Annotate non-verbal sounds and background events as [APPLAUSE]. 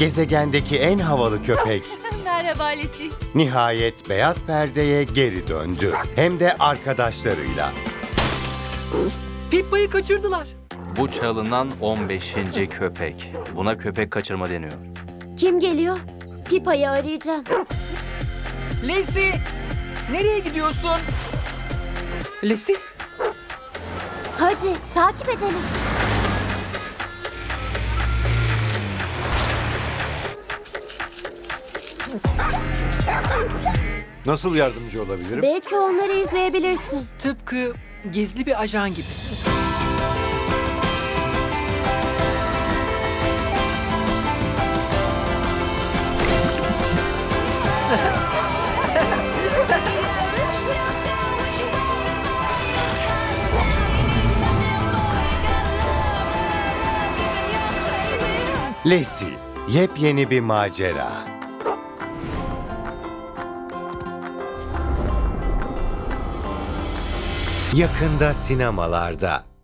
gezegendeki en havalı köpek [LAUGHS] Merhaba Lesi. nihayet beyaz perdeye geri döndü. Hem de arkadaşlarıyla. Pippa'yı kaçırdılar. Bu çalınan 15. köpek. Buna köpek kaçırma deniyor. Kim geliyor? Pipa'yı arayacağım. Lesi! Nereye gidiyorsun? Lesi? Hadi takip edelim. Nasıl yardımcı olabilirim? Belki onları izleyebilirsin. Tıpkı gizli bir ajan gibi. Lacey, yepyeni bir macera. Yakında sinemalarda.